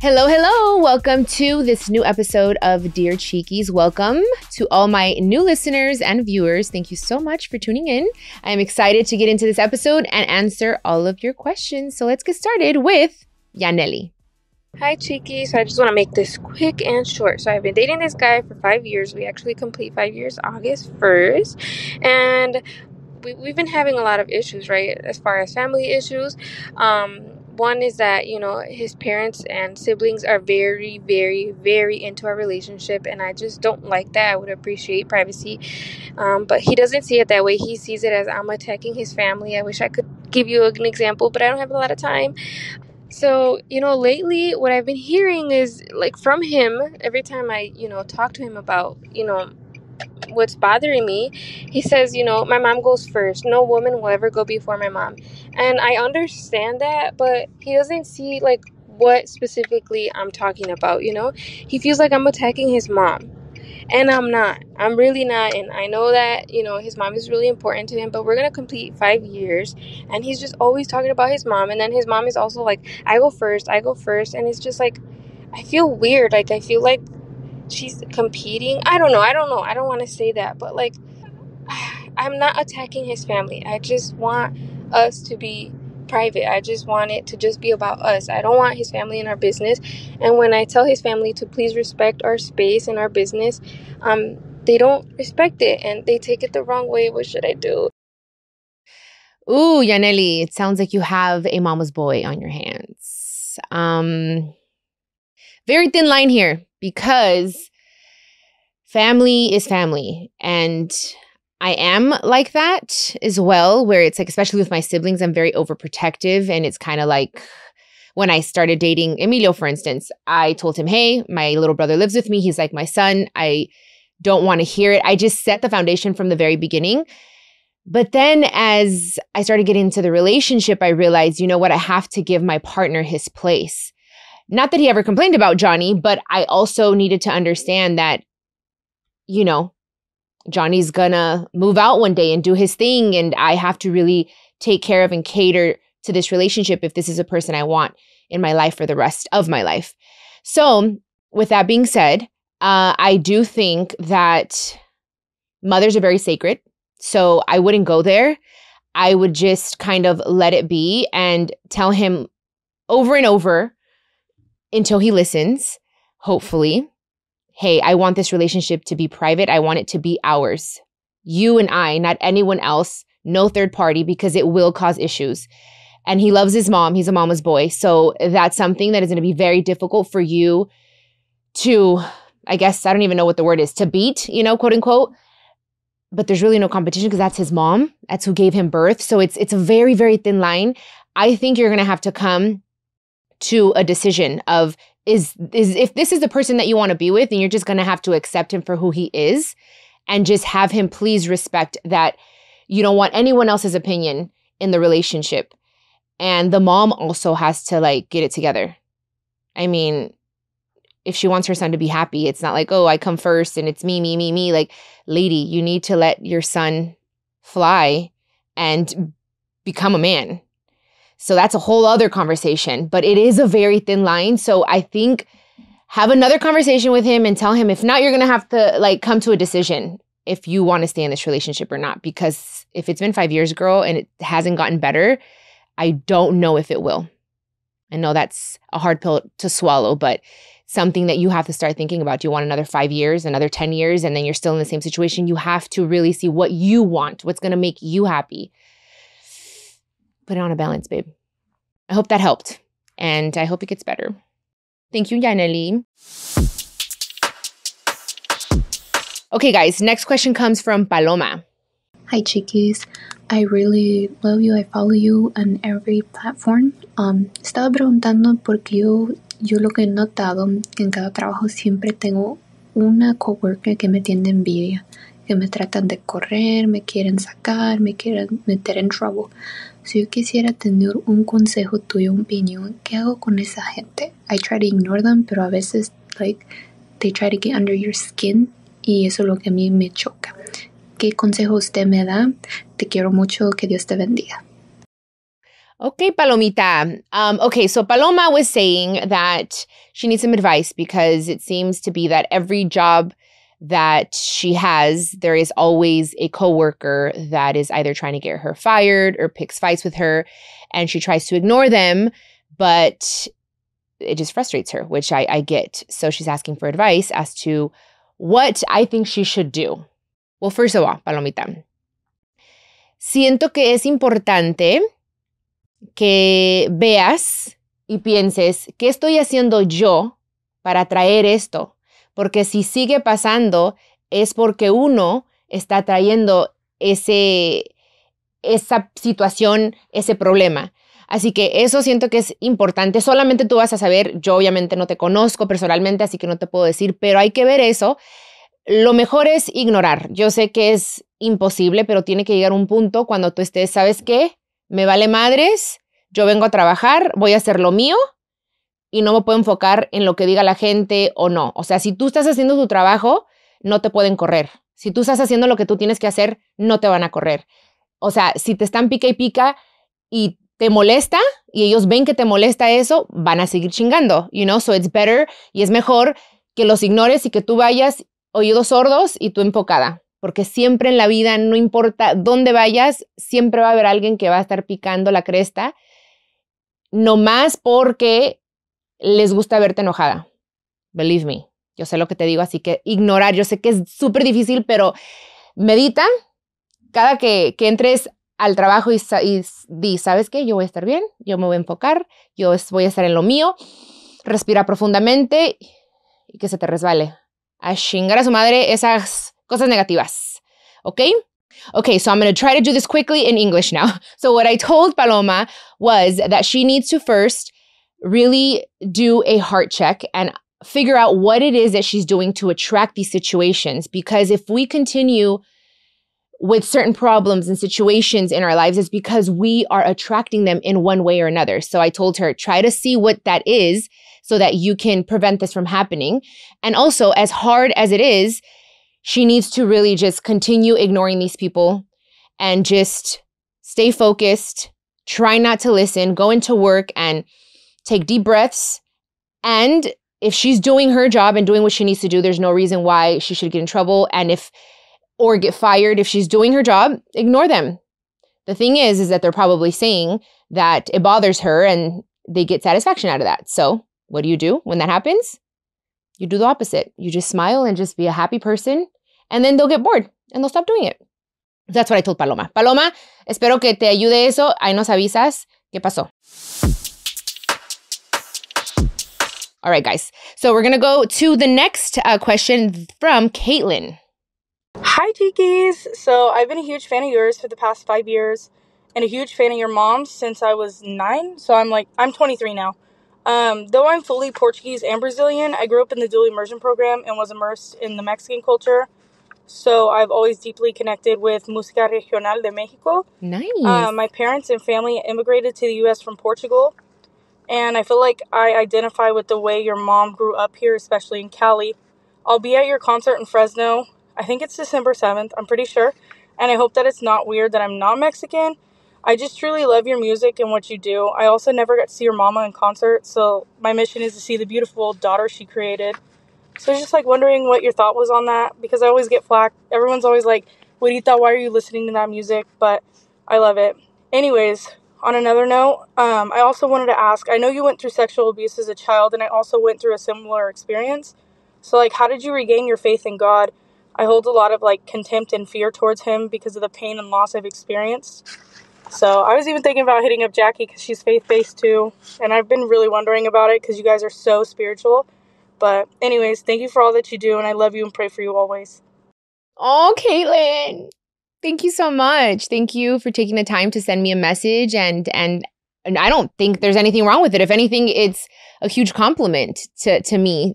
Hello, hello. Welcome to this new episode of Dear Chiquis. Welcome to all my new listeners and viewers. Thank you so much for tuning in. I am excited to get into this episode and answer all of your questions. So let's get started with Yaneli. Hi, Cheeky. So I just want to make this quick and short. So I've been dating this guy for five years. We actually complete five years August 1st. And we, we've been having a lot of issues, right? As far as family issues. Um, one is that you know his parents and siblings are very very very into our relationship and i just don't like that. I would appreciate privacy um, but he doesn't see it that way. He sees it as i'm attacking his family. I wish i could give you an example but i don't have a lot of time. So you know lately what i've been hearing is like from him every time i you know talk to him about you know what's bothering me he says you know my mom goes first. No woman will ever go before my mom. And i understand that but he doesn't see like what specifically i'm talking about you know? He feels like i'm attacking his mom. And i'm not. I'm really not and i know that you know his mom is really important to him but we're gonna complete five years and he's just always talking about his mom and then his mom is also like i go first i go first and it's just like i feel weird like i feel like she's competing. I don't know. I don't know. I don't want to say that, but like I'm not attacking his family. I just want us to be private. I just want it to just be about us. I don't want his family in our business. And when I tell his family to please respect our space and our business, um they don't respect it and they take it the wrong way. What should I do? Ooh, Yaneli, it sounds like you have a mama's boy on your hands. Um very thin line here because family is family. And I am like that as well, where it's like, especially with my siblings, I'm very overprotective. And it's kind of like when I started dating Emilio, for instance, I told him, Hey, my little brother lives with me. He's like my son. I don't want to hear it. I just set the foundation from the very beginning. But then as I started getting into the relationship, I realized, you know what? I have to give my partner his place. Not that he ever complained about Johnny, but I also needed to understand that, you know, Johnny's gonna move out one day and do his thing. And I have to really take care of and cater to this relationship if this is a person I want in my life for the rest of my life. So, with that being said, uh, I do think that mothers are very sacred. So, I wouldn't go there. I would just kind of let it be and tell him over and over until he listens, hopefully. Hey, I want this relationship to be private. I want it to be ours. You and I, not anyone else, no third party, because it will cause issues. And he loves his mom. He's a mama's boy. So that's something that is going to be very difficult for you to, I guess, I don't even know what the word is, to beat, you know, quote unquote. But there's really no competition because that's his mom. That's who gave him birth. So it's it's a very, very thin line. I think you're gonna have to come to a decision of is is if this is the person that you want to be with and you're just going to have to accept him for who he is and just have him please respect that you don't want anyone else's opinion in the relationship. And the mom also has to like get it together. I mean if she wants her son to be happy it's not like oh i come first and it's me me me me. Like lady you need to let your son fly and become a man so that's a whole other conversation, but it is a very thin line. So I think have another conversation with him and tell him if not, you're going to have to like come to a decision if you want to stay in this relationship or not. Because if it's been five years, girl, and it hasn't gotten better, I don't know if it will. I know that's a hard pill to swallow, but something that you have to start thinking about. Do you want another five years, another 10 years, and then you're still in the same situation? You have to really see what you want, what's going to make you happy put it on a balance, babe. I hope that helped. And I hope it gets better. Thank you, Yaneli. Okay, guys, next question comes from Paloma. Hi, Chiquis. I really love you. I follow you on every platform. Um, estaba preguntando porque yo, yo lo que he notado que en cada trabajo siempre tengo una coworker que me tiene envidia, que me tratan de correr, me quieren sacar, me quieren meter en trouble. Si yo quisiera tener un consejo tuyo, opinión, ¿qué hago con esa gente? I try to ignore them, pero a veces, like, they try to get under your skin y eso es lo que a mí me choca. ¿Qué consejo usted me da? Te quiero mucho, que Dios te bendiga. Okay, Palomita. Um, okay, so Paloma was saying that she needs some advice because it seems to be that every job that she has, there is always a coworker that is either trying to get her fired or picks fights with her, and she tries to ignore them, but it just frustrates her, which I, I get. So she's asking for advice as to what I think she should do. Well, first of all, Palomita, siento que es importante que veas y pienses, ¿qué estoy haciendo yo para traer esto? Porque si sigue pasando es porque uno está trayendo ese, esa situación, ese problema. Así que eso siento que es importante. Solamente tú vas a saber, yo obviamente no te conozco personalmente, así que no te puedo decir, pero hay que ver eso. Lo mejor es ignorar. Yo sé que es imposible, pero tiene que llegar un punto cuando tú estés, ¿sabes qué? Me vale madres, yo vengo a trabajar, voy a hacer lo mío y no me puedo enfocar en lo que diga la gente o no. O sea, si tú estás haciendo tu trabajo, no te pueden correr. Si tú estás haciendo lo que tú tienes que hacer, no te van a correr. O sea, si te están pica y pica y te molesta y ellos ven que te molesta eso, van a seguir chingando, you know? So it's better y es mejor que los ignores y que tú vayas oídos sordos y tú enfocada. Porque siempre en la vida, no importa dónde vayas, siempre va a haber alguien que va a estar picando la cresta, no más porque les gusta verte enojada. Believe me, yo sé lo que te digo, así que ignorar, yo sé que es súper difícil, pero medita cada que, que entres al trabajo y, y di, ¿sabes qué? Yo voy a estar bien, yo me voy a enfocar, yo voy a estar en lo mío, respira profundamente y que se te resbale. A chingar a su madre esas cosas negativas. ¿Ok? Okay, so I'm going to try to do this quickly in English now. So, what I told Paloma was that she needs to first really do a heart check and figure out what it is that she's doing to attract these situations. Because if we continue with certain problems and situations in our lives it's because we are attracting them in one way or another. So I told her, try to see what that is so that you can prevent this from happening. And also, as hard as it is, she needs to really just continue ignoring these people and just stay focused, try not to listen, go into work and take deep breaths. And if she's doing her job and doing what she needs to do, there's no reason why she should get in trouble. And if or get fired if she's doing her job, ignore them. The thing is, is that they're probably saying that it bothers her and they get satisfaction out of that. So, what do you do when that happens? You do the opposite. You just smile and just be a happy person, and then they'll get bored and they'll stop doing it. That's what I told Paloma. Paloma, espero que te ayude eso. Ahí nos avisas qué pasó. All right, guys. So we're going to go to the next uh, question from Katelyn. Hi, Chiquis. So, I've been a huge fan of yours for the past five years and a huge fan of your mom's since I was nine. So, I'm like, I'm 23 now. Um, though I'm fully Portuguese and Brazilian, I grew up in the dual immersion program and was immersed in the Mexican culture. So, I've always deeply connected with Música Regional de Mexico. Nice. Uh, my parents and family immigrated to the U.S. from Portugal. And I feel like I identify with the way your mom grew up here, especially in Cali. I'll be at your concert in Fresno I think it's December 7th, I'm pretty sure. And I hope that it's not weird that I'm not Mexican. I just truly love your music and what you do. I also never got to see your mama in concert, so my mission is to see the beautiful daughter she created. So I was just like wondering what your thought was on that because I always get flack. Everyone's always like, Juanita, why are you listening to that music? But I love it. Anyways, on another note, um, I also wanted to ask I know you went through sexual abuse as a child, and I also went through a similar experience. So, like, how did you regain your faith in God? I hold a lot of like contempt and fear towards him because of the pain and loss I've experienced. So I was even thinking about hitting up Jackie because she's faith based too, and I've been really wondering about it because you guys are so spiritual. But anyways, thank you for all that you do, and I love you and pray for you always. Oh, Katelyn, thank you so much. Thank you for taking the time to send me a message, and and and I don't think there's anything wrong with it. If anything, it's a huge compliment to to me,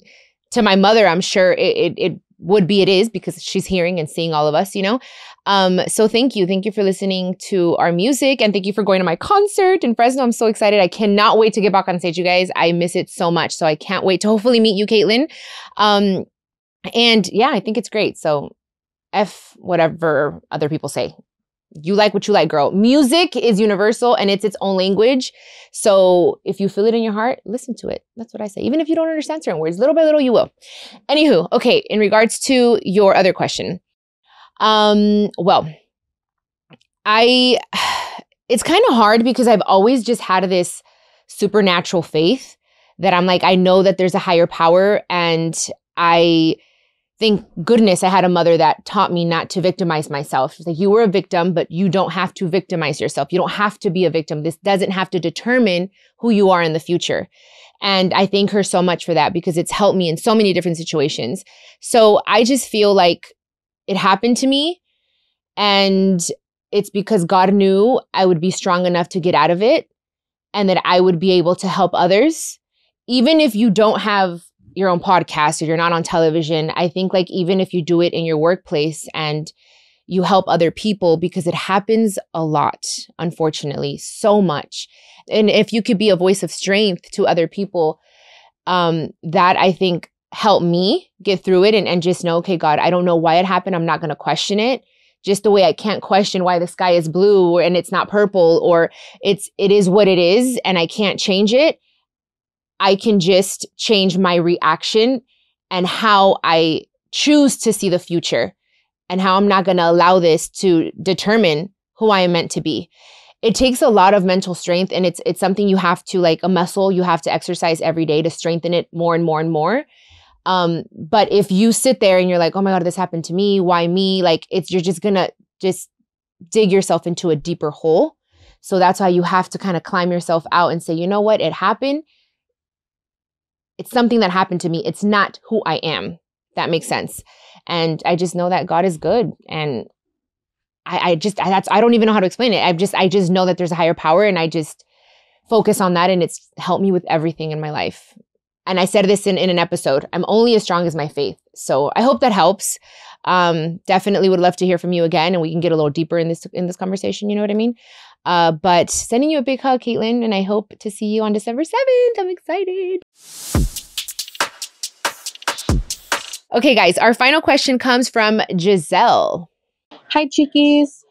to my mother. I'm sure it it, it would be it is because she's hearing and seeing all of us, you know? Um, so thank you. Thank you for listening to our music and thank you for going to my concert in Fresno. I'm so excited. I cannot wait to get back on stage, you guys. I miss it so much. So I can't wait to hopefully meet you, Katelyn. Um, and yeah, I think it's great. So F whatever other people say. You like what you like, girl. Music is universal and it's its own language. So if you feel it in your heart, listen to it. That's what I say. Even if you don't understand certain words, little by little, you will. Anywho, okay, in regards to your other question. Um, well, I it's kind of hard because I've always just had this supernatural faith that I'm like, I know that there's a higher power and I thank goodness I had a mother that taught me not to victimize myself. She's like, you were a victim, but you don't have to victimize yourself. You don't have to be a victim. This doesn't have to determine who you are in the future. And I thank her so much for that because it's helped me in so many different situations. So I just feel like it happened to me and it's because God knew I would be strong enough to get out of it and that I would be able to help others. Even if you don't have your own podcast or you're not on television, I think like even if you do it in your workplace and you help other people because it happens a lot, unfortunately, so much. And if you could be a voice of strength to other people, um, that I think helped me get through it and, and just know, okay, God, I don't know why it happened. I'm not going to question it. Just the way I can't question why the sky is blue and it's not purple or it's, it is what it is and I can't change it. I can just change my reaction and how I choose to see the future and how I'm not going to allow this to determine who I am meant to be. It takes a lot of mental strength and it's it's something you have to like a muscle you have to exercise every day to strengthen it more and more and more. Um, but if you sit there and you're like, "Oh my god, this happened to me. Why me?" Like it's you're just to just dig yourself into a deeper hole. So that's why you have to kind of climb yourself out and say, "You know what? It happened it's something that happened to me. It's not who I am. That makes sense. And I just know that God is good. And I, I just I, that's I don't even know how to explain it. I just I just know that there's a higher power and I just focus on that and it's helped me with everything in my life. And I said this in, in an episode. I'm only as strong as my faith. So I hope that helps. Um, definitely would love to hear from you again and we can get a little deeper in this in this conversation. You know what I mean? Uh, but sending you a big hug, Katelyn, and I hope to see you on December 7th. I'm excited. Okay, guys, our final question comes from Gisselle. Hi, Chiquis.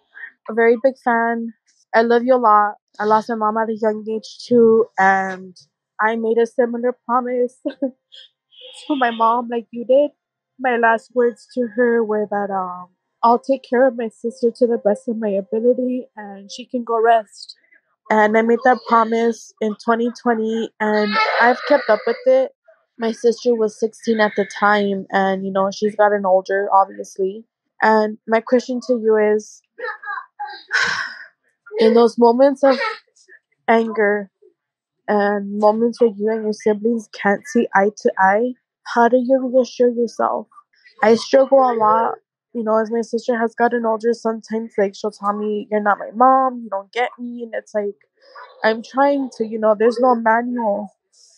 A very big fan. I love you a lot. I lost my mom at a young age too, and I made a similar promise to my mom, like you did. My last words to her were that um I'll take care of my sister to the best of my ability and she can go rest. And I made that promise in 2020 and I've kept up with it. My sister was 16 at the time and you know, she's gotten older obviously. And my question to you is in those moments of anger and moments where you and your siblings can't see eye to eye, how do you reassure yourself? I struggle a lot you know, as my sister has gotten older, sometimes like she'll tell me, You're not my mom, you don't get me. And it's like, I'm trying to, you know, there's no manual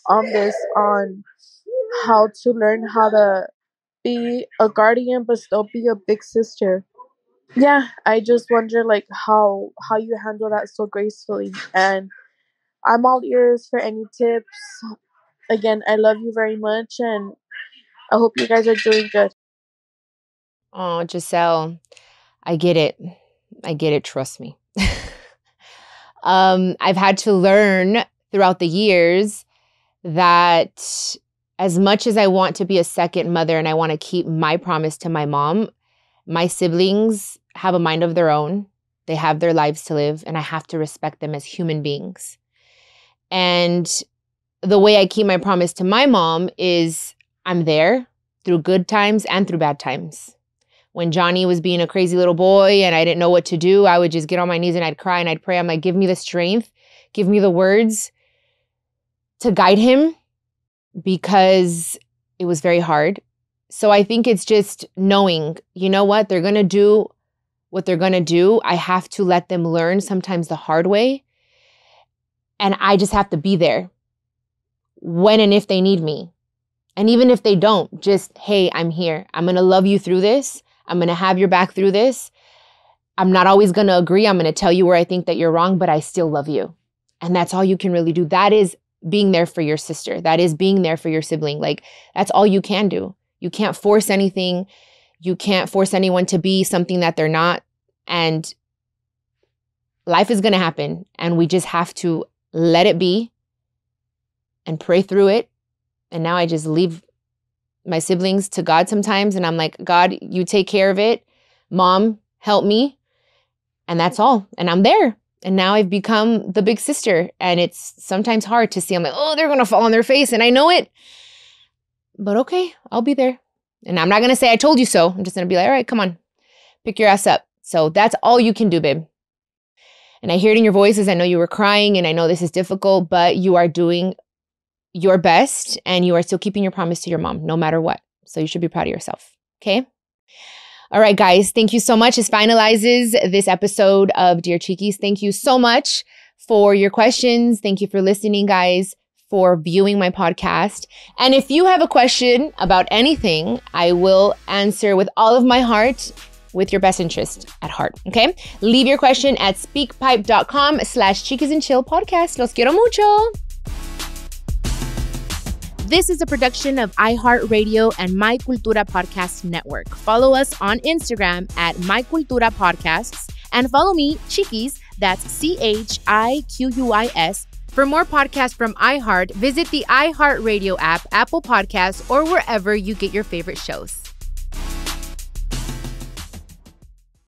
on this on how to learn how to be a guardian but still be a big sister. Yeah, I just wonder like how how you handle that so gracefully. And I'm all ears for any tips. Again, I love you very much and I hope you guys are doing good. Oh, Gisselle, I get it. I get it. Trust me. um, I've had to learn throughout the years that as much as I want to be a second mother and I want to keep my promise to my mom, my siblings have a mind of their own. They have their lives to live, and I have to respect them as human beings. And the way I keep my promise to my mom is I'm there through good times and through bad times when Johnny was being a crazy little boy and I didn't know what to do, I would just get on my knees and I'd cry and I'd pray. I'm like, give me the strength, give me the words to guide him because it was very hard. So I think it's just knowing, you know what, they're going to do what they're going to do. I have to let them learn sometimes the hard way. And I just have to be there when and if they need me. And even if they don't, just, hey, I'm here. I'm going to love you through this. I'm going to have your back through this. I'm not always going to agree. I'm going to tell you where I think that you're wrong, but I still love you. And that's all you can really do. That is being there for your sister. That is being there for your sibling. Like, that's all you can do. You can't force anything. You can't force anyone to be something that they're not. And life is going to happen and we just have to let it be and pray through it. And now I just leave my siblings to God sometimes. And I'm like, God, you take care of it. Mom, help me. And that's all. And I'm there. And now I've become the big sister. And it's sometimes hard to see. I'm like, oh, they're going to fall on their face. And I know it. But okay, I'll be there. And I'm not going to say I told you so. I'm just going to be like, all right, come on, pick your ass up. So that's all you can do, babe. And I hear it in your voices. I know you were crying and I know this is difficult, but you are doing your best and you are still keeping your promise to your mom no matter what. So you should be proud of yourself. Okay. All right, guys. Thank you so much. This finalizes this episode of Dear Chiquis. Thank you so much for your questions. Thank you for listening, guys, for viewing my podcast. And if you have a question about anything, I will answer with all of my heart with your best interest at heart. Okay. Leave your question at speakpipe.com slash chiquis and chill podcast. Los quiero mucho. This is a production of iHeartRadio and My Cultura Podcast Network. Follow us on Instagram at My Cultura Podcasts and follow me, Chiquis, that's C H I Q U I S. For more podcasts from iHeart, visit the iHeartRadio app, Apple Podcasts, or wherever you get your favorite shows.